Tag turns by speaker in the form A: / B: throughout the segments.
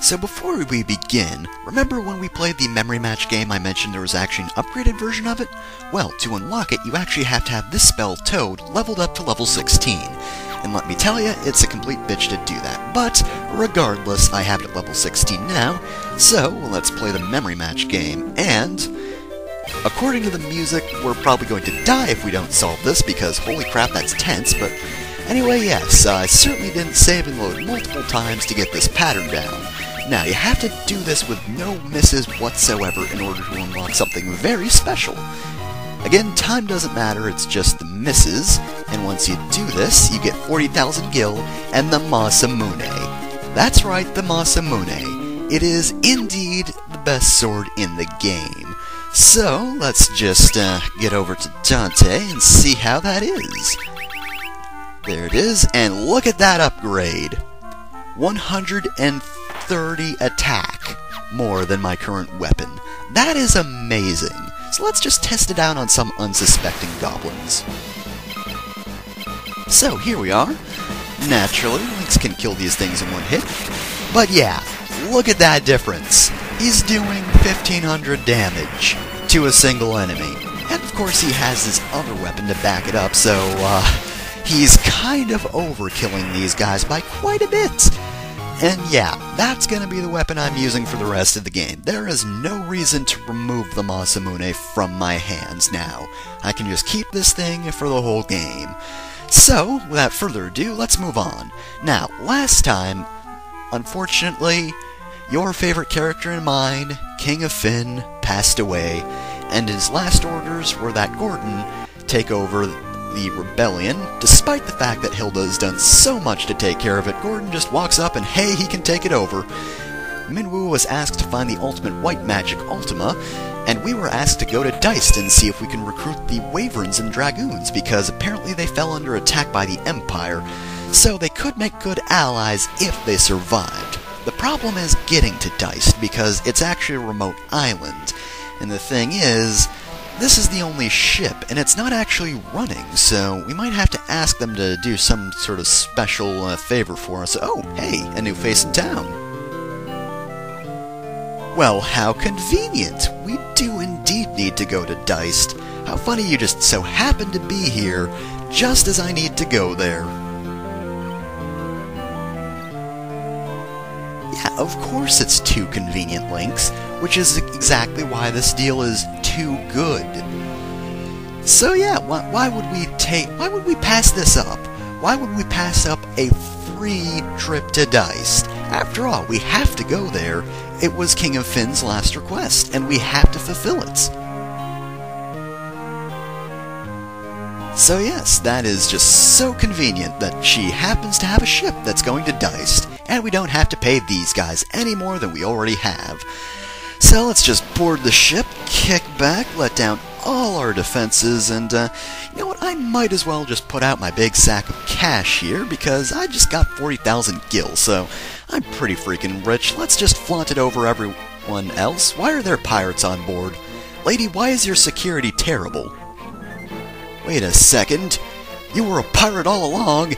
A: So before we begin, remember when we played the memory match game I mentioned there was actually an upgraded version of it? Well, to unlock it, you actually have to have this spell, Toad, leveled up to level 16. And let me tell you, it's a complete bitch to do that. But, regardless, I have it at level 16 now, so let's play the memory match game. And, according to the music, we're probably going to die if we don't solve this, because holy crap, that's tense, but Anyway, yes, I certainly didn't save and load multiple times to get this pattern down. Now, you have to do this with no misses whatsoever in order to unlock something very special. Again, time doesn't matter, it's just the misses, and once you do this, you get 40,000 gil and the Masamune. That's right, the Masamune. It is indeed the best sword in the game. So, let's just uh, get over to Dante and see how that is. There it is, and look at that upgrade! 130 attack, more than my current weapon. That is amazing! So let's just test it out on some unsuspecting goblins. So, here we are. Naturally, Lynx can kill these things in one hit. But yeah, look at that difference. He's doing 1500 damage to a single enemy. And of course he has his other weapon to back it up, so, uh, he's kind of overkilling these guys by quite a bit. And yeah, that's going to be the weapon I'm using for the rest of the game. There is no reason to remove the Masamune from my hands now. I can just keep this thing for the whole game. So, without further ado, let's move on. Now, last time, unfortunately, your favorite character and mine, King of Finn, passed away, and his last orders were that Gordon take over the rebellion. Despite the fact that Hilda has done so much to take care of it, Gordon just walks up and hey, he can take it over. Minwu was asked to find the ultimate white magic Ultima, and we were asked to go to Deist and see if we can recruit the Wyverns and Dragoons, because apparently they fell under attack by the Empire, so they could make good allies if they survived. The problem is getting to Deist, because it's actually a remote island, and the thing is, this is the only ship, and it's not actually running, so we might have to ask them to do some sort of special uh, favor for us. Oh, hey, a new face in town. Well, how convenient! We do indeed need to go to Deist. How funny you just so happen to be here, just as I need to go there. Yeah, of course it's too convenient Lynx, which is exactly why this deal is too good. So yeah, why, why would we take? Why would we pass this up? Why would we pass up a free trip to Deist? After all, we have to go there. It was King of Finn's last request, and we have to fulfill it. So yes, that is just so convenient that she happens to have a ship that's going to Deist, and we don't have to pay these guys any more than we already have. So let's just board the ship, kick back, let down all our defenses, and uh, you know what? I might as well just put out my big sack of cash here because I just got 40,000 gil, so I'm pretty freaking rich. Let's just flaunt it over everyone else. Why are there pirates on board? Lady, why is your security terrible? Wait a second. You were a pirate all along?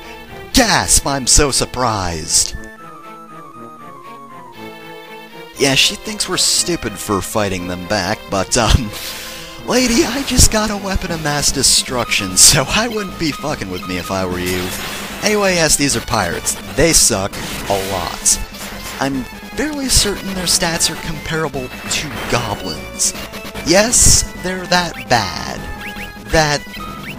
A: Gasp! I'm so surprised. Yeah, she thinks we're stupid for fighting them back, but, um... Lady, I just got a weapon of mass destruction, so I wouldn't be fucking with me if I were you. Anyway, yes, these are pirates. They suck a lot. I'm fairly certain their stats are comparable to goblins. Yes, they're that bad. That,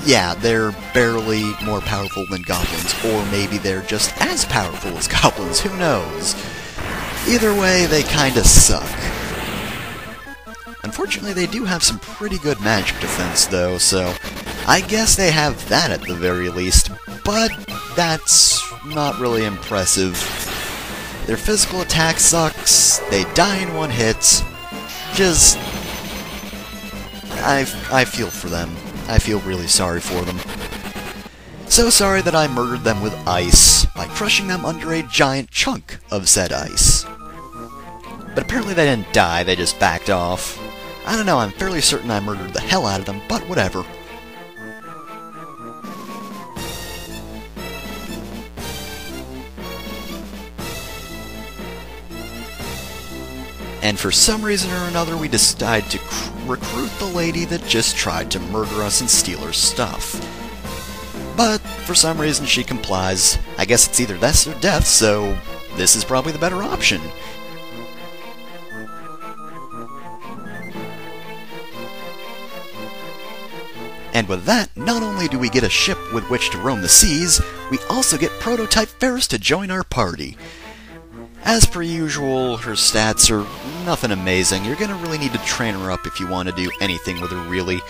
A: yeah, they're barely more powerful than goblins, or maybe they're just as powerful as goblins, who knows? Either way, they kinda suck. Unfortunately, they do have some pretty good magic defense, though, so I guess they have that at the very least, but that's not really impressive. Their physical attack sucks, they die in one hit, just... I, I feel for them. I feel really sorry for them. So sorry that I murdered them with ice, by crushing them under a giant chunk of said ice. But apparently they didn't die, they just backed off. I don't know, I'm fairly certain I murdered the hell out of them, but whatever. And for some reason or another, we decide to recruit the lady that just tried to murder us and steal our stuff. But for some reason, she complies. I guess it's either this or death, so this is probably the better option. And with that, not only do we get a ship with which to roam the seas, we also get Prototype Ferris to join our party. As per usual, her stats are nothing amazing. You're gonna really need to train her up if you want to do anything with her, really.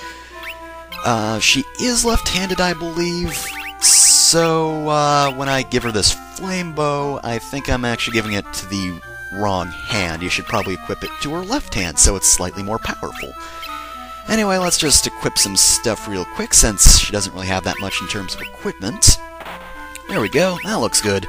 A: Uh, she is left-handed, I believe, so uh, when I give her this flame bow, I think I'm actually giving it to the wrong hand. You should probably equip it to her left hand so it's slightly more powerful. Anyway, let's just equip some stuff real quick, since she doesn't really have that much in terms of equipment. There we go, that looks good.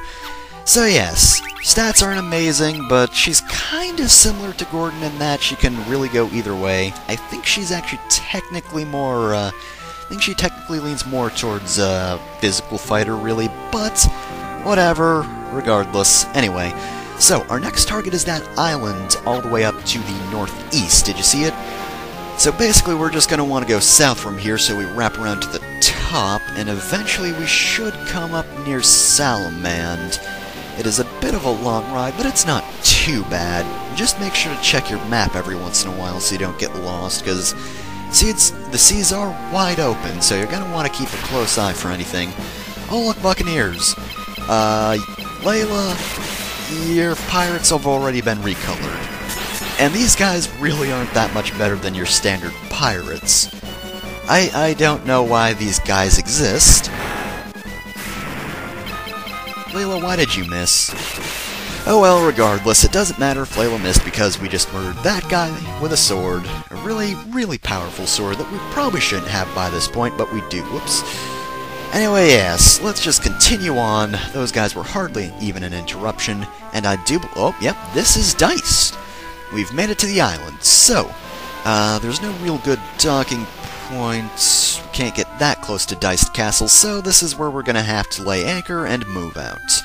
A: So yes, stats aren't amazing, but she's kind of similar to Gordon in that she can really go either way. I think she's actually technically more, uh, I think she technically leans more towards uh, physical fighter, really, but whatever, regardless. Anyway, so our next target is that island all the way up to the northeast. Did you see it? So basically we're just going to want to go south from here, so we wrap around to the top, and eventually we should come up near Salamand. It is a bit of a long ride, but it's not too bad. Just make sure to check your map every once in a while so you don't get lost, because seeds, the seas are wide open, so you're going to want to keep a close eye for anything. Oh look, Buccaneers! Uh, Layla, your pirates have already been recolored. And these guys really aren't that much better than your standard pirates. I, I don't know why these guys exist. Layla, why did you miss? Oh well, regardless, it doesn't matter if Layla missed because we just murdered that guy with a sword. A really, really powerful sword that we probably shouldn't have by this point, but we do. Whoops. Anyway, yes, let's just continue on. Those guys were hardly even an interruption, and I do... Oh, yep, this is Deist. We've made it to the island, so, uh, there's no real good docking points. Can't get that close to Deist Castle, so this is where we're gonna have to lay anchor and move out.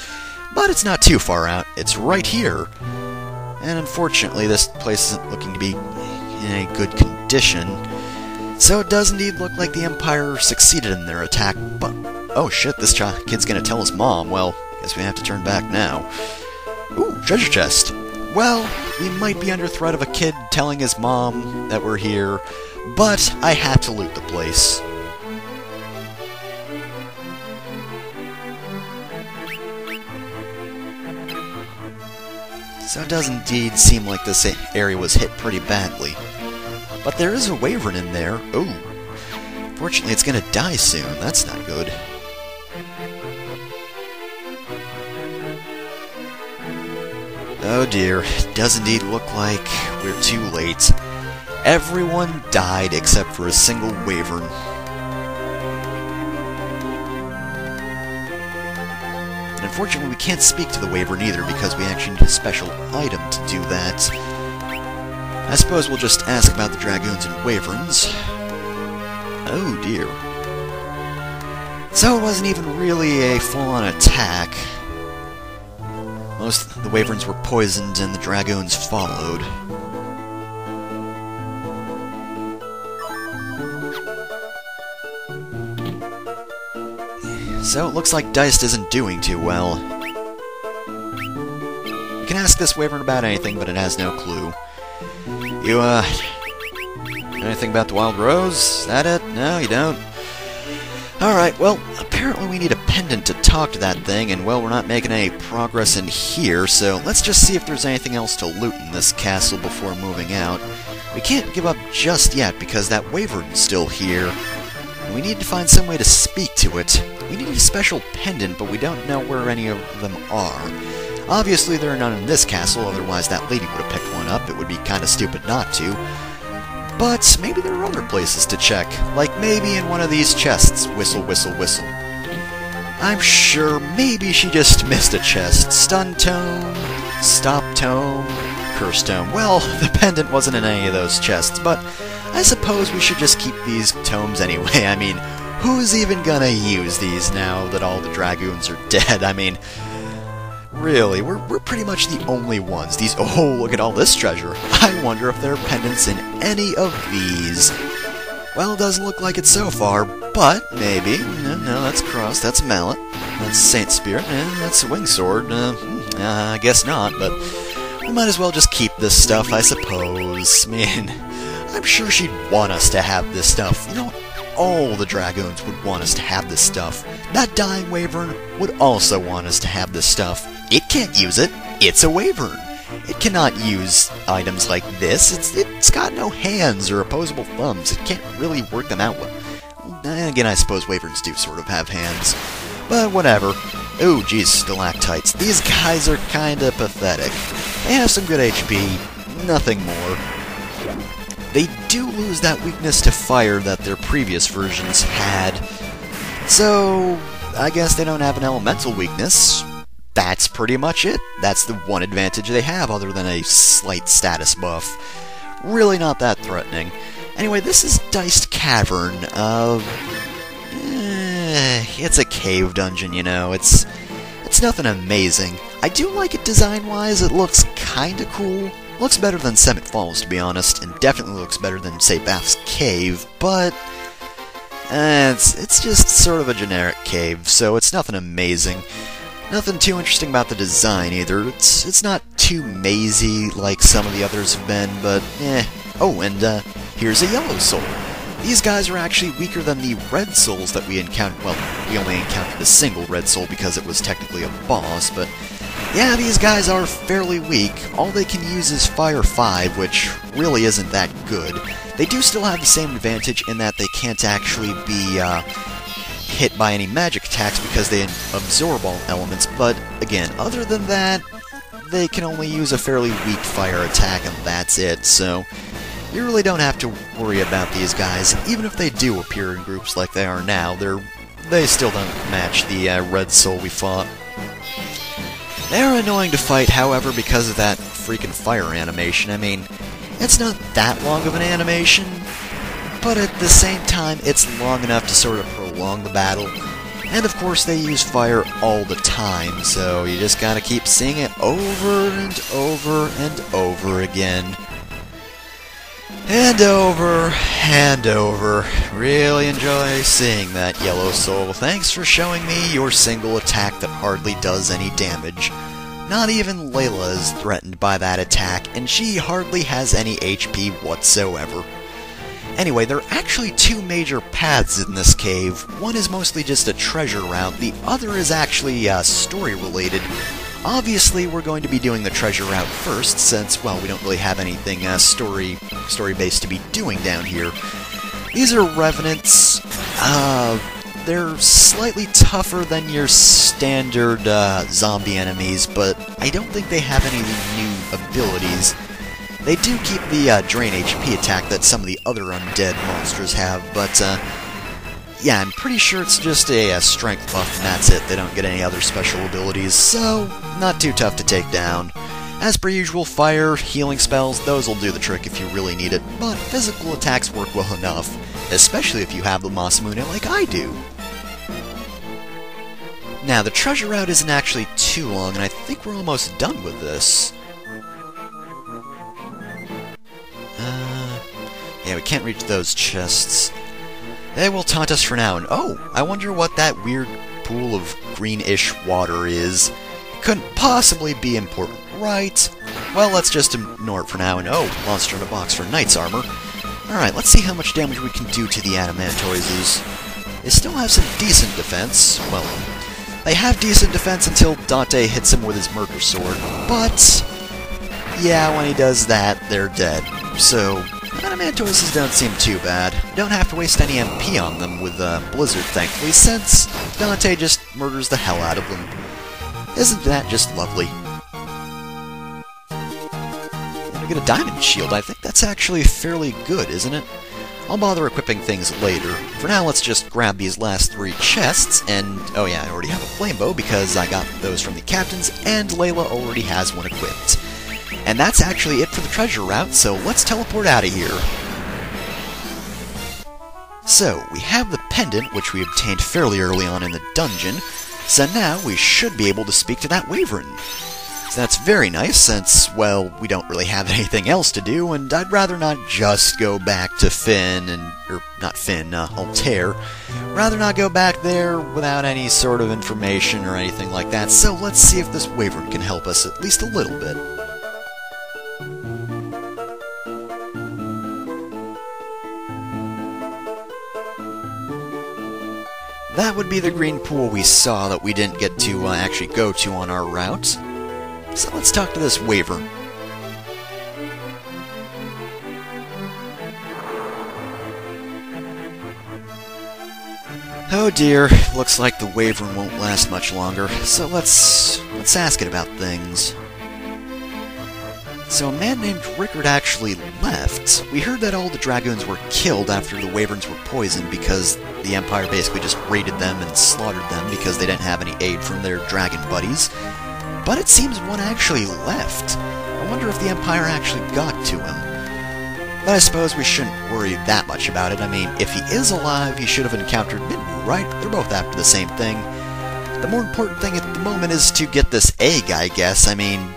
A: But it's not too far out, it's right here. And unfortunately, this place isn't looking to be in a good condition. So it does indeed look like the Empire succeeded in their attack, but... Oh shit, this kid's gonna tell his mom. Well, guess we have to turn back now. Ooh, treasure chest. Well, we might be under threat of a kid telling his mom that we're here, but I had to loot the place. So it does indeed seem like this area was hit pretty badly. But there is a Wyvern in there. Oh. Fortunately, it's gonna die soon. That's not good. Oh dear, it does indeed look like we're too late. Everyone died except for a single Wyvern. And unfortunately, we can't speak to the Wyvern either because we actually need a special item to do that. I suppose we'll just ask about the Dragoons and Wyverns. Oh dear. So it wasn't even really a full-on attack. Most of the Wyverns were poisoned and the Dragoons followed. So it looks like Deist isn't doing too well. You can ask this Wyvern about anything, but it has no clue. You, uh... Anything about the Wild Rose? Is that it? No, you don't? Alright, well, apparently we need a pendant to talk to that thing, and well, we're not making any progress in here, so let's just see if there's anything else to loot in this castle before moving out. We can't give up just yet, because that Wyvern's still here. We need to find some way to speak to it. We need a special pendant, but we don't know where any of them are. Obviously, there are none in this castle, otherwise that lady would have picked one up. It would be kind of stupid not to. But maybe there are other places to check, like maybe in one of these chests. Whistle, whistle, whistle. I'm sure maybe she just missed a chest. Stun tome, stop tome, curse tome. Well, the pendant wasn't in any of those chests, but I suppose we should just keep these tomes anyway. I mean, who's even gonna use these now that all the dragoons are dead? I mean, Really, we're, we're pretty much the only ones. These, oh, look at all this treasure. I wonder if there are pendants in any of these. Well, it doesn't look like it so far, but maybe. No, no that's Cross, that's Mallet, that's Saint Spirit, and that's Wing Sword. Uh, hmm, uh, I guess not, but we might as well just keep this stuff, I suppose. I mean, I'm sure she'd want us to have this stuff. You know, all the Dragoons would want us to have this stuff. That Dying Wyvern would also want us to have this stuff. It can't use it. It's a Wyvern. It cannot use items like this. It's, it's got no hands or opposable thumbs. It can't really work them out well. Eh, again, I suppose Wyverns do sort of have hands. But whatever. Oh, geez, stalactites. These guys are kinda pathetic. They have some good HP, nothing more. They do lose that weakness to fire that their previous versions had. So, I guess they don't have an elemental weakness. That's pretty much it. That's the one advantage they have, other than a slight status buff. Really not that threatening. Anyway, this is Deist Cavern. Uh, eh, it's a cave dungeon, you know. It's it's nothing amazing. I do like it design-wise. It looks kinda cool. Looks better than Semitt Falls, to be honest, and definitely looks better than, say, Bath's Cave, but... Uh, it's, it's just sort of a generic cave, so it's nothing amazing. Nothing too interesting about the design, either. It's, it's not too mazy like some of the others have been, but eh. Oh, and uh, here's a Yellow Soul. These guys are actually weaker than the Red Souls that we encountered. Well, we only encountered a single Red Soul because it was technically a boss, but yeah, these guys are fairly weak. All they can use is Fire 5, which really isn't that good. They do still have the same advantage in that they can't actually be uh, hit by any magic attacks because they absorb all elements, but again, other than that, they can only use a fairly weak fire attack and that's it, so you really don't have to worry about these guys. Even if they do appear in groups like they are now, they're they still don't match the uh, Red Soul we fought. They're annoying to fight, however, because of that freaking fire animation. I mean, it's not that long of an animation, but at the same time, it's long enough to sort of prolong the battle. And of course, they use fire all the time, so you just gotta keep seeing it over and over and over again. And over, and over. Really enjoy seeing that, Yellow Soul. Thanks for showing me your single attack that hardly does any damage. Not even Layla is threatened by that attack, and she hardly has any HP whatsoever. Anyway, there are actually two major paths in this cave. One is mostly just a treasure route, the other is actually uh, story-related, Obviously, we're going to be doing the treasure route first, since, well, we don't really have anything uh, story story-based to be doing down here. These are Revenants. Uh, they're slightly tougher than your standard uh, zombie enemies, but I don't think they have any new abilities. They do keep the uh, Drain HP attack that some of the other undead monsters have, but uh, yeah, I'm pretty sure it's just a, a, strength buff and that's it. They don't get any other special abilities, so not too tough to take down. As per usual, fire, healing spells, those will do the trick if you really need it, but physical attacks work well enough, especially if you have the Masamune like I do. Now, the treasure route isn't actually too long, and I think we're almost done with this. Yeah, we can't reach those chests. They will taunt us for now, and oh, I wonder what that weird pool of greenish water is. Couldn't possibly be important, right? Well, let's just ignore it for now, and oh, monster in a box for knight's armor. Alright, let's see how much damage we can do to the Adamantoises. They still have some decent defense. Well, they have decent defense until Dante hits him with his murder sword, but... Yeah, when he does that, they're dead. So, Adamantoises don't seem too bad. Don't have to waste any MP on them with uh, Blizzard, thankfully, since Dante just murders the hell out of them. Isn't that just lovely? And we get a Diamond Shield. I think that's actually fairly good, isn't it? I'll bother equipping things later. For now, let's just grab these last three chests, and oh yeah, I already have a flame bow because I got those from the captains, and Layla already has one equipped. And that's actually it for the treasure route, so let's teleport out of here. So, we have the pendant, which we obtained fairly early on in the dungeon. So now we should be able to speak to that Wyvern. So that's very nice since, well, we don't really have anything else to do, and I'd rather not just go back to Finn and, or not Finn, uh, Altair. Rather not go back there without any sort of information or anything like that, so let's see if this Wyvern can help us at least a little bit. That would be the green pool we saw that we didn't get to uh, actually go to on our route. So let's talk to this Wyvern. Oh dear, looks like the Wyvern won't last much longer, so let's let's ask it about things. So a man named Ricard actually left. We heard that all the Dragoons were killed after the Wyverns were poisoned because the Empire basically just raided them and slaughtered them because they didn't have any aid from their dragon buddies. But it seems one actually left. I wonder if the Empire actually got to him. But I suppose we shouldn't worry that much about it. I mean, if he is alive, he should have encountered Minwu, right? They're both after the same thing. The more important thing at the moment is to get this egg, I guess. I mean,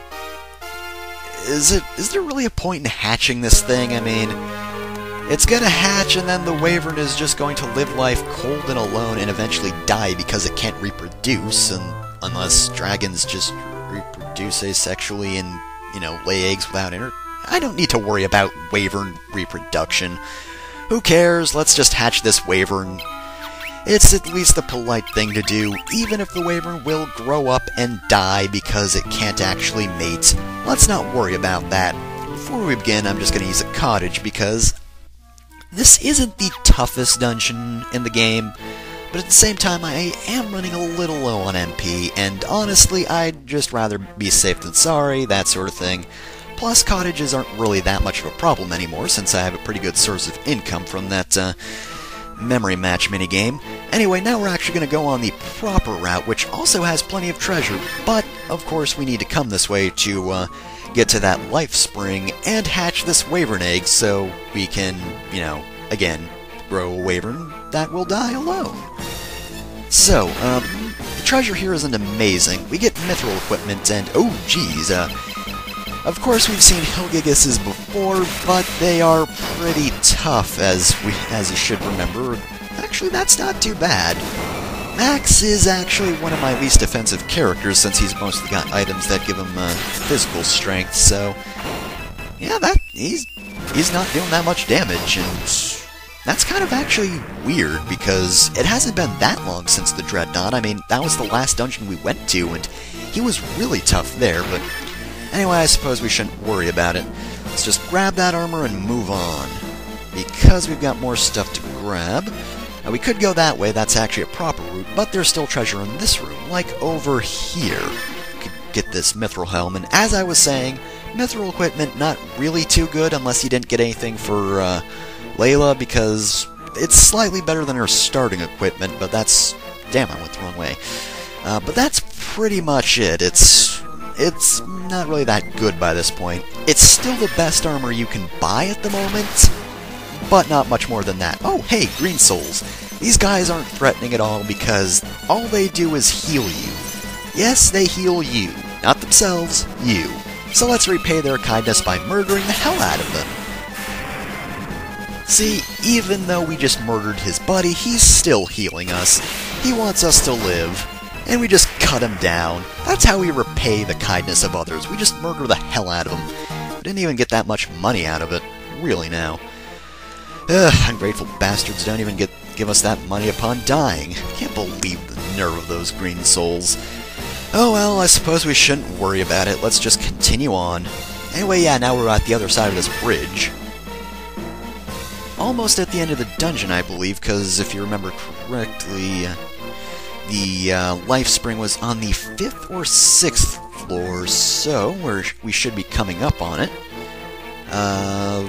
A: is it is there really a point in hatching this thing? I mean, it's gonna hatch and then the Wyvern is just going to live life cold and alone and eventually die because it can't reproduce, and unless dragons just reproduce asexually and, you know, lay eggs without inter... I don't need to worry about Wyvern reproduction. Who cares? Let's just hatch this Wyvern. It's at least the polite thing to do, even if the Wyvern will grow up and die because it can't actually mate. Let's not worry about that. Before we begin, I'm just going to use a cottage because this isn't the toughest dungeon in the game, but at the same time I am running a little low on MP, and honestly I'd just rather be safe than sorry, that sort of thing. Plus, cottages aren't really that much of a problem anymore, since I have a pretty good source of income from that, uh, memory match minigame. Anyway, now we're actually going to go on the proper route, which also has plenty of treasure, but, of course, we need to come this way to, uh, get to that life spring and hatch this wyvern egg so we can, you know, again, grow a wyvern that will die alone. So, um, the treasure here isn't amazing. We get mithril equipment and, oh geez, uh, of course we've seen Helgigis's before, but they are pretty tough, as we, as you should remember. Actually, that's not too bad. Max is actually one of my least offensive characters since he's mostly got items that give him uh, physical strength, so yeah, that he's he's not doing that much damage, and that's kind of actually weird because it hasn't been that long since the Dreadnought. I mean, that was the last dungeon we went to, and he was really tough there, but anyway, I suppose we shouldn't worry about it. Let's just grab that armor and move on. Because we've got more stuff to grab, now, we could go that way, that's actually a proper route, but there's still treasure in this room, like over here. Could get this mithril helm, and as I was saying, mithril equipment not really too good unless you didn't get anything for uh, Layla, because it's slightly better than her starting equipment, but that's... Damn, I went the wrong way. Uh, but that's pretty much it. It's it's not really that good by this point. It's still the best armor you can buy at the moment, but not much more than that. Oh, hey, Green Souls. These guys aren't threatening at all because all they do is heal you. Yes, they heal you. Not themselves, you. So let's repay their kindness by murdering the hell out of them. See, even though we just murdered his buddy, he's still healing us. He wants us to live, and we just cut him down. That's how we repay the kindness of others. We just murder the hell out of him. We didn't even get that much money out of it. Really now. Ugh, ungrateful bastards don't even get give us that money upon dying. Can't believe the nerve of those green souls. Oh well, I suppose we shouldn't worry about it. Let's just continue on. Anyway, yeah, now we're at the other side of this bridge. Almost at the end of the dungeon, I believe, because if you remember correctly, the uh, life spring was on the fifth or sixth floor, so we're, we should be coming up on it. Uh,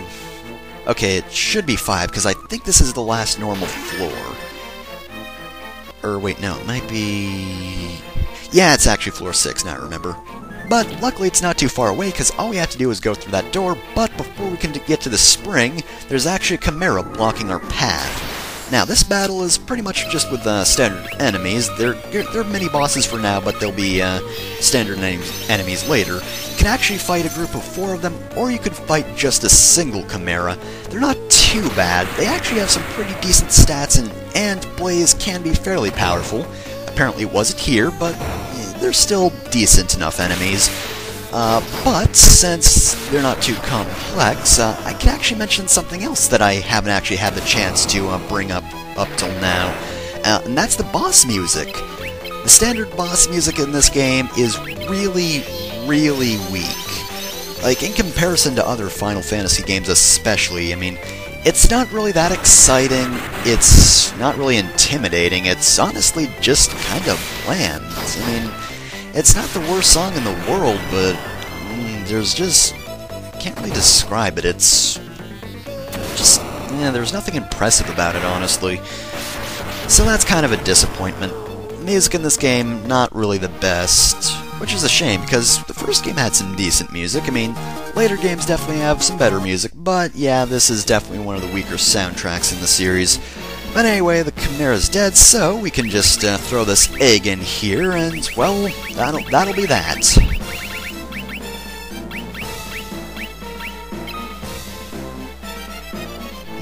A: Okay, it should be 5, because I think this is the last normal floor. Or wait, no, it might be... Yeah, it's actually floor 6 now, remember. But luckily it's not too far away, because all we have to do is go through that door, but before we can get to the spring, there's actually a chimera blocking our path. Now, this battle is pretty much just with uh, standard enemies. They're, they're mini bosses for now, but they'll be uh, standard enemies later. You can actually fight a group of four of them, or you could fight just a single Chimera. They're not too bad. They actually have some pretty decent stats, and, and Blaze can be fairly powerful. Apparently it wasn't here, but eh, they're still decent enough enemies. Uh, but since they're not too complex, uh, I can actually mention something else that I haven't actually had the chance to uh, bring up up till now, uh, and that's the boss music. The standard boss music in this game is really, really weak. Like, in comparison to other Final Fantasy games especially, I mean, it's not really that exciting, it's not really intimidating, it's honestly just kind of bland. I mean, it's not the worst song in the world, but mm, there's just... can't really describe it. It's... just... yeah, there's nothing impressive about it, honestly. So that's kind of a disappointment. Music in this game, not really the best, which is a shame, because the first game had some decent music. I mean, later games definitely have some better music, but yeah, this is definitely one of the weaker soundtracks in the series. But anyway, the Chimera's dead, so we can just uh, throw this egg in here, and, well, that'll, that'll be that.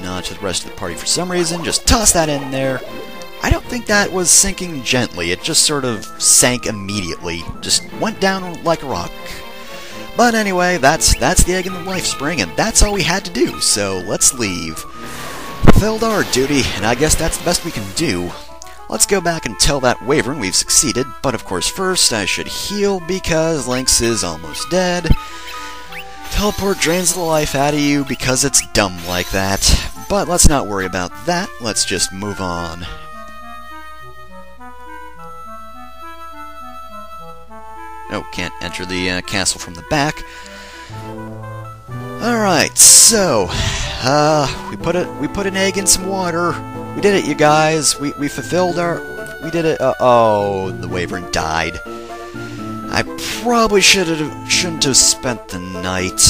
A: Nod to the rest of the party for some reason, just toss that in there. I don't think that was sinking gently, it just sort of sank immediately, just went down like a rock. But anyway, that's that's the egg in the life spring, and that's all we had to do, so let's leave fulfilled our duty, and I guess that's the best we can do. Let's go back and tell that Wyvern we've succeeded, but of course first I should heal because Lynx is almost dead. Teleport drains the life out of you because it's dumb like that. But let's not worry about that, let's just move on. Oh, can't enter the uh, castle from the back. Alright, so uh, we put it. We put an egg in some water. We did it, you guys. We we fulfilled our. We did it. Uh, oh, the Wyvern died. I probably should have shouldn't have spent the night.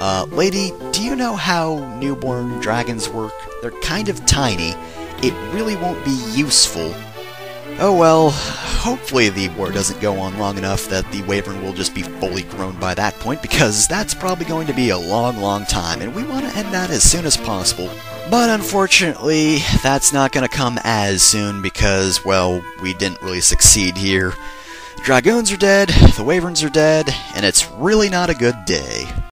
A: Uh, lady, do you know how newborn dragons work? They're kind of tiny. It really won't be useful Oh well, hopefully the war doesn't go on long enough that the Wyvern will just be fully grown by that point, because that's probably going to be a long, long time, and we want to end that as soon as possible. But unfortunately, that's not going to come as soon because, well, we didn't really succeed here. The Dragoons are dead, the Wyverns are dead, and it's really not a good day.